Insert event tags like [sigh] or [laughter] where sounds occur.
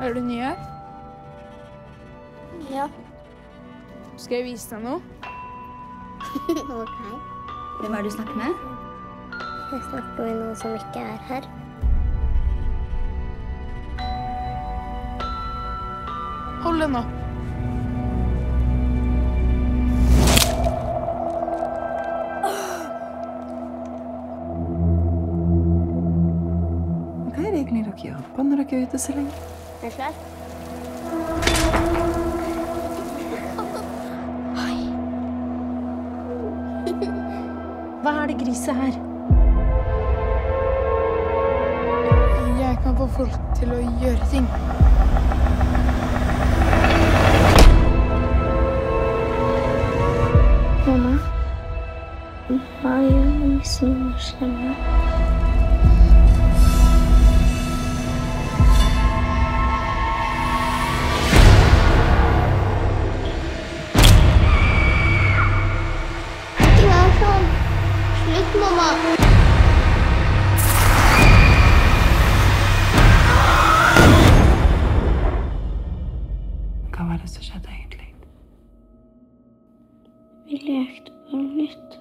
Er du ny her? Ja. Skal jeg vise deg noe? [laughs] ok. Hvem er det du snakker med? Jeg snakker med noen som ikke er her. Hold den opp. Hva er det egentlig dere gjør på når dere er ute så lenge? Er du klar? Hva er det griset her? Jeg kan få folk til å gjøre ting. Mamma, hva gjør du hvis noen slemme? Slutt, mamma. Hva var det som skjedde egentlig? Vi lekte bare litt.